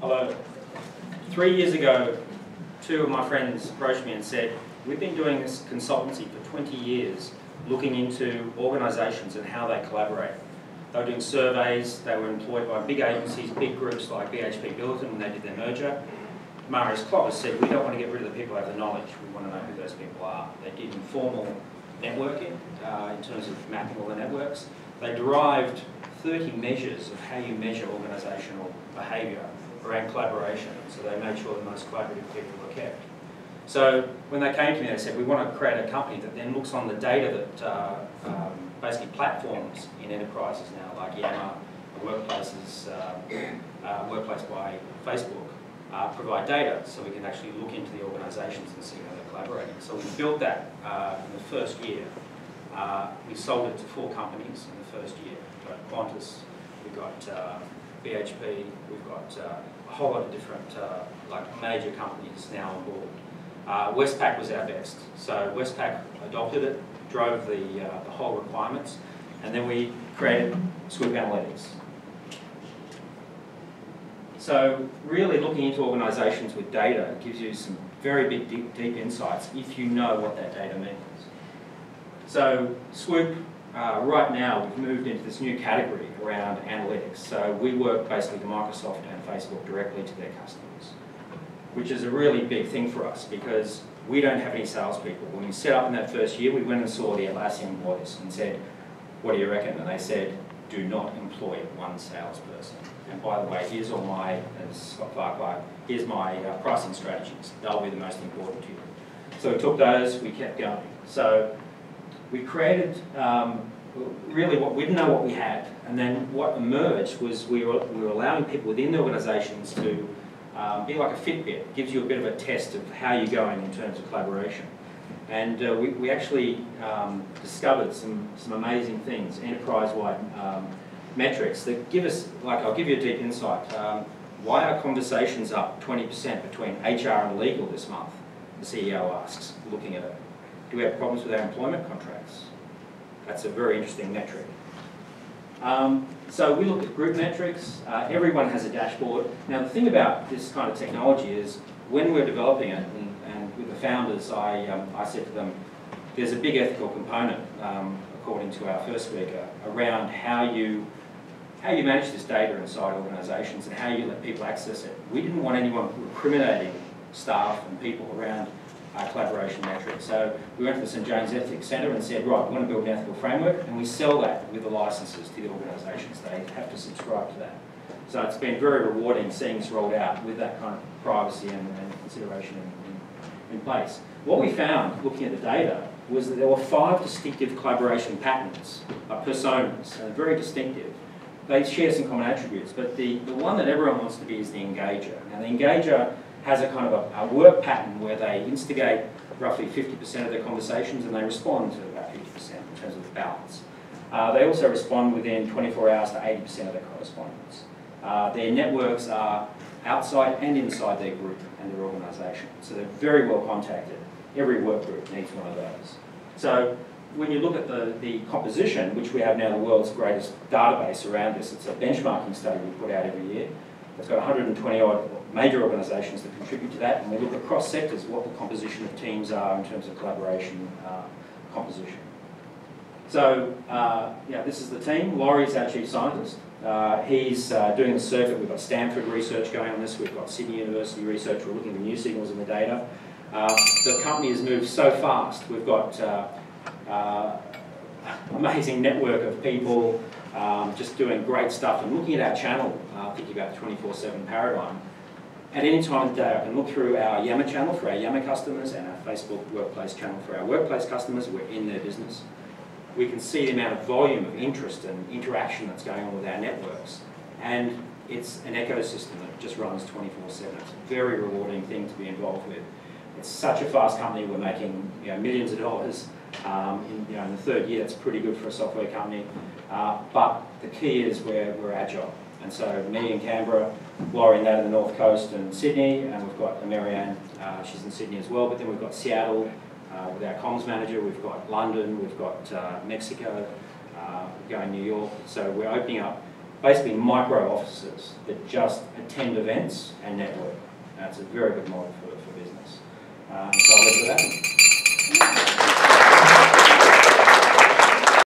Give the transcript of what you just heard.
Hello. Three years ago, two of my friends approached me and said, we've been doing this consultancy for 20 years, looking into organisations and how they collaborate. They were doing surveys, they were employed by big agencies, big groups like BHP Billiton when they did their merger. Marius Clovis said, we don't want to get rid of the people who have the knowledge, we want to know who those people are. They did informal networking uh, in terms of mapping all the networks. They derived 30 measures of how you measure organisational behaviour around collaboration. So they made sure the most collaborative people were kept. So when they came to me, they said, we want to create a company that then looks on the data that uh, um, basically platforms in enterprises now, like Yammer, workplaces, uh, uh, Workplace by Facebook, uh, provide data so we can actually look into the organisations and see how they're collaborating. So we built that uh, in the first year. Uh, we sold it to four companies in the first year. We've got Qantas, we've got BHP, we've got a whole lot of different like major companies now on board. Uh, Westpac was our best. So Westpac adopted it, drove the, uh, the whole requirements, and then we created Swoop Analytics. So really looking into organisations with data gives you some very big, deep, deep, insights if you know what that data means. So Swoop, uh, right now we've moved into this new category around analytics. So we work basically with Microsoft and Facebook directly to their customers which is a really big thing for us because we don't have any salespeople. When we set up in that first year, we went and saw the Atlassian boys and said, what do you reckon? And they said, do not employ one salesperson. And by the way, here's all my, as Scott Farquhar, here's my uh, pricing strategies. They'll be the most important to you. So we took those, we kept going. So we created um, really what we didn't know what we had. And then what emerged was we were, we were allowing people within the organisations to um, be like a Fitbit. It gives you a bit of a test of how you're going in terms of collaboration. And uh, we, we actually um, discovered some, some amazing things, enterprise-wide um, metrics that give us, like I'll give you a deep insight. Um, why are conversations up 20% between HR and legal this month? The CEO asks, looking at it. Do we have problems with our employment contracts? That's a very interesting metric. Um, so we look at group metrics. Uh, everyone has a dashboard. Now the thing about this kind of technology is when we're developing it, and, and with the founders, I, um, I said to them, there's a big ethical component, um, according to our first speaker, around how you how you manage this data inside organisations and how you let people access it. We didn't want anyone recriminating staff and people around our collaboration metric. So we went to the St James Ethics Centre and said, right, we want to build an ethical framework, and we sell that with the licenses to the organisations. They have to subscribe to that. So it's been very rewarding seeing this rolled out with that kind of privacy and, and consideration in, in, in place. What we found, looking at the data, was that there were five distinctive collaboration patterns, uh, personas, and very distinctive. They share some common attributes, but the, the one that everyone wants to be is the engager. Now the engager has a kind of a, a work pattern where they instigate roughly 50% of their conversations and they respond to about 50% in terms of the balance. Uh, they also respond within 24 hours to 80% of their correspondence. Uh, their networks are outside and inside their group and their organisation, so they're very well contacted. Every work group needs one of those. So when you look at the, the composition, which we have now the world's greatest database around this, it's a benchmarking study we put out every year. It's got 120 odd major organisations that contribute to that, and we look across sectors what the composition of teams are in terms of collaboration uh, composition. So, uh, yeah, this is the team. Laurie's our chief scientist. Uh, he's uh, doing the circuit. We've got Stanford research going on this. We've got Sydney University research. We're looking at new signals in the data. Uh, the company has moved so fast. We've got uh, amazing network of people um, just doing great stuff and looking at our channel, thinking about the 24-7 paradigm. At any time of day, I can look through our Yammer channel for our Yammer customers and our Facebook Workplace channel for our Workplace customers. We're in their business. We can see the amount of volume of interest and interaction that's going on with our networks. And it's an ecosystem that just runs 24-7. It's a very rewarding thing to be involved with. It's such a fast company. We're making you know, millions of dollars. Um, in, you know, in the third year, it's pretty good for a software company. Uh, but the key is we're, we're agile. And so me in Canberra, Laurie in that in the North Coast and Sydney, and we've got Marianne, uh, she's in Sydney as well, but then we've got Seattle uh, with our comms manager, we've got London, we've got uh, Mexico, uh, going New York. So we're opening up basically micro offices that just attend events and network. That's a very good model for, for business. Um, so I'll leave it at that.